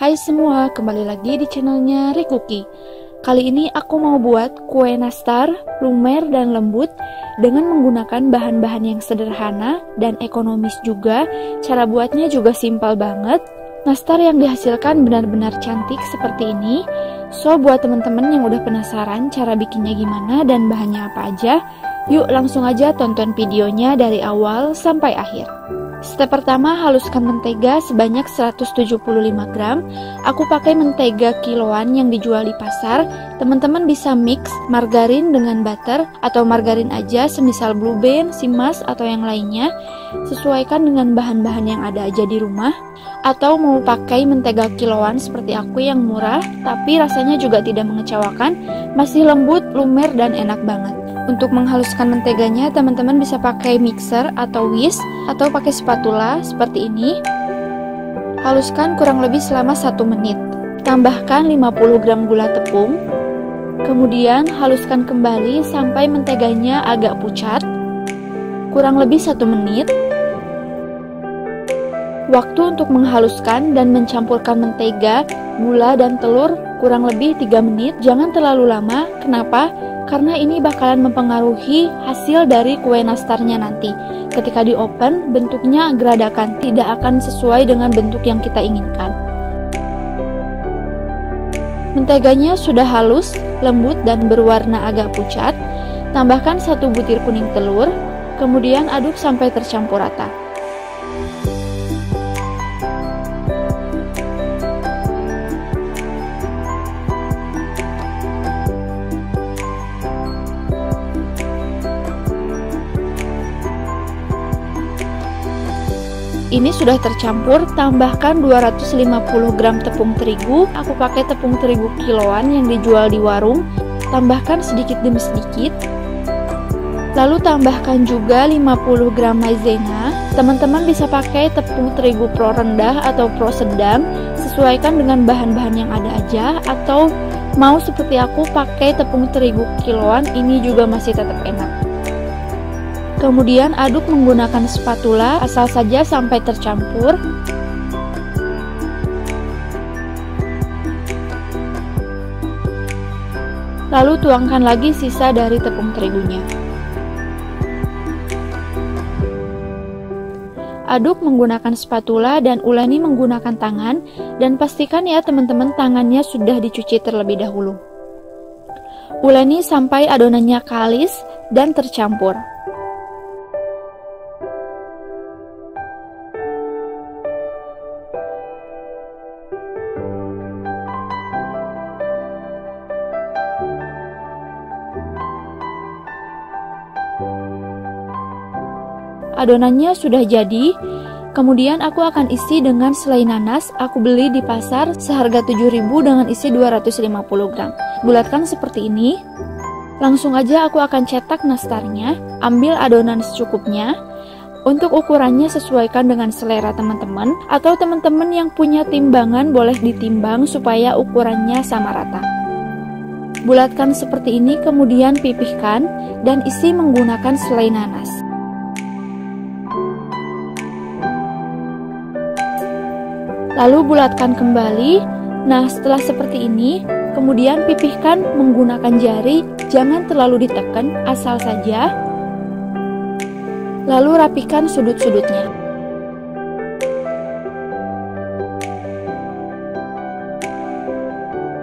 Hai semua, kembali lagi di channelnya Rikuki. Kali ini aku mau buat kue nastar, lumer, dan lembut dengan menggunakan bahan-bahan yang sederhana dan ekonomis juga. Cara buatnya juga simpel banget. Nastar yang dihasilkan benar-benar cantik seperti ini. So, buat teman-teman yang udah penasaran cara bikinnya gimana dan bahannya apa aja, yuk langsung aja tonton videonya dari awal sampai akhir. Step pertama, haluskan mentega sebanyak 175 gram. Aku pakai mentega kiloan yang dijual di pasar. Teman-teman bisa mix margarin dengan butter atau margarin aja semisal Blue Band, Simas atau yang lainnya. Sesuaikan dengan bahan-bahan yang ada aja di rumah. Atau mau pakai mentega kiloan seperti aku yang murah, tapi rasanya juga tidak mengecewakan, masih lembut, lumer, dan enak banget. Untuk menghaluskan menteganya, teman-teman bisa pakai mixer atau whisk atau pakai spatula seperti ini. Haluskan kurang lebih selama 1 menit. Tambahkan 50 gram gula tepung. Kemudian haluskan kembali sampai menteganya agak pucat. Kurang lebih 1 menit. Waktu untuk menghaluskan dan mencampurkan mentega, gula, dan telur kurang lebih 3 menit. Jangan terlalu lama. Kenapa? karena ini bakalan mempengaruhi hasil dari kue nastarnya nanti. Ketika di open, bentuknya geradakan, tidak akan sesuai dengan bentuk yang kita inginkan. Menteganya sudah halus, lembut, dan berwarna agak pucat. Tambahkan satu butir kuning telur, kemudian aduk sampai tercampur rata. Ini sudah tercampur, tambahkan 250 gram tepung terigu. Aku pakai tepung terigu kiloan yang dijual di warung. Tambahkan sedikit demi sedikit. Lalu tambahkan juga 50 gram maizena. Teman-teman bisa pakai tepung terigu pro rendah atau pro sedang, sesuaikan dengan bahan-bahan yang ada aja atau mau seperti aku pakai tepung terigu kiloan, ini juga masih tetap enak. Kemudian aduk menggunakan spatula asal saja sampai tercampur. Lalu tuangkan lagi sisa dari tepung terigunya. Aduk menggunakan spatula dan uleni menggunakan tangan dan pastikan ya teman-teman tangannya sudah dicuci terlebih dahulu. Uleni sampai adonannya kalis dan tercampur. Adonannya sudah jadi, kemudian aku akan isi dengan selai nanas. Aku beli di pasar seharga 7000 dengan isi 250 gram. Bulatkan seperti ini. Langsung aja aku akan cetak nastarnya. Ambil adonan secukupnya. Untuk ukurannya sesuaikan dengan selera teman-teman atau teman-teman yang punya timbangan boleh ditimbang supaya ukurannya sama rata. Bulatkan seperti ini kemudian pipihkan dan isi menggunakan selai nanas. Lalu bulatkan kembali. Nah, setelah seperti ini, kemudian pipihkan menggunakan jari, jangan terlalu ditekan, asal saja. Lalu rapikan sudut-sudutnya.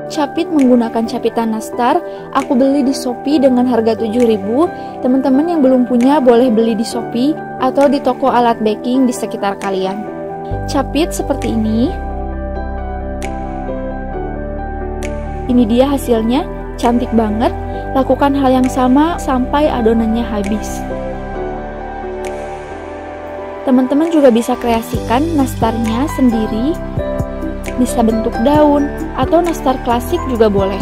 capit menggunakan capitan nastar aku beli di Shopee dengan harga 7000 teman-teman yang belum punya boleh beli di Shopee atau di toko alat baking di sekitar kalian capit seperti ini. Ini dia hasilnya, cantik banget. Lakukan hal yang sama sampai adonannya habis. Teman-teman juga bisa kreasikan nastarnya sendiri, bisa bentuk daun, atau nastar klasik juga boleh.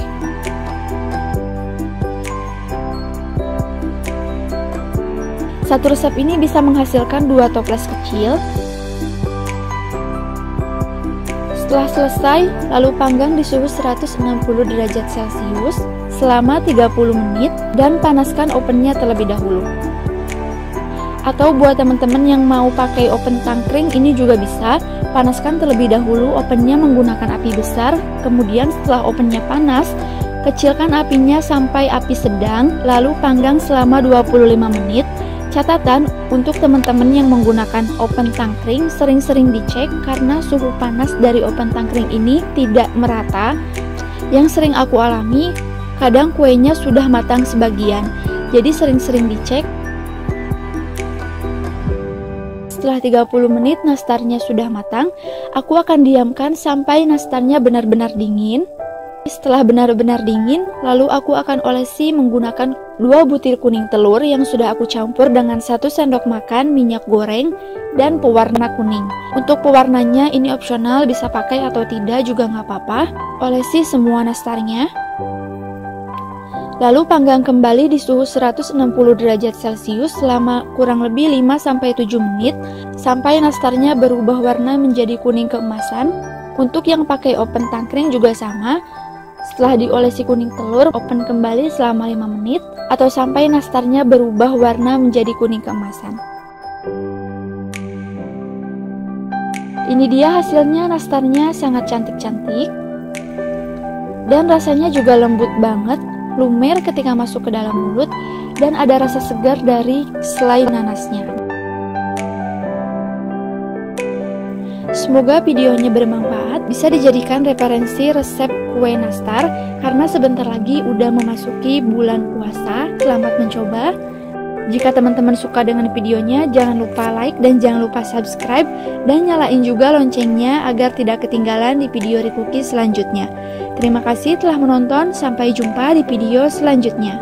Satu resep ini bisa menghasilkan dua toples kecil Setelah selesai, lalu panggang di suhu 160 derajat Celcius selama 30 menit dan panaskan ovennya terlebih dahulu. Atau buat teman-teman yang mau pakai oven tangkring ini juga bisa. Panaskan terlebih dahulu ovennya menggunakan api besar, kemudian setelah ovennya panas, kecilkan apinya sampai api sedang, lalu panggang selama 25 menit. Catatan untuk teman-teman yang menggunakan oven tangkring sering-sering dicek karena suhu panas dari oven tangkring ini tidak merata. Yang sering aku alami, kadang kuenya sudah matang sebagian, jadi sering-sering dicek setelah 30 menit nastarnya sudah matang, aku akan diamkan sampai nastarnya benar-benar dingin. Setelah benar-benar dingin, lalu aku akan olesi menggunakan 2 butir kuning telur yang sudah aku campur dengan 1 sendok makan minyak goreng dan pewarna kuning. Untuk pewarnanya ini opsional bisa pakai atau tidak juga nggak apa-apa. Olesi semua nastarnya. Lalu panggang kembali di suhu 160 derajat Celcius selama kurang lebih 5-7 menit sampai nastarnya berubah warna menjadi kuning keemasan. Untuk yang pakai oven tangkring juga sama. Setelah diolesi kuning telur, oven kembali selama 5 menit atau sampai nastarnya berubah warna menjadi kuning keemasan. Ini dia hasilnya nastarnya sangat cantik-cantik dan rasanya juga lembut banget lumer ketika masuk ke dalam mulut, dan ada rasa segar dari selai nanasnya. Semoga videonya bermanfaat, bisa dijadikan referensi resep kue nastar karena sebentar lagi udah memasuki bulan puasa. Selamat mencoba. Jika teman-teman suka dengan videonya, jangan lupa like dan jangan lupa subscribe dan nyalain juga loncengnya agar tidak ketinggalan di video Rikuki selanjutnya. Terima kasih telah menonton, sampai jumpa di video selanjutnya.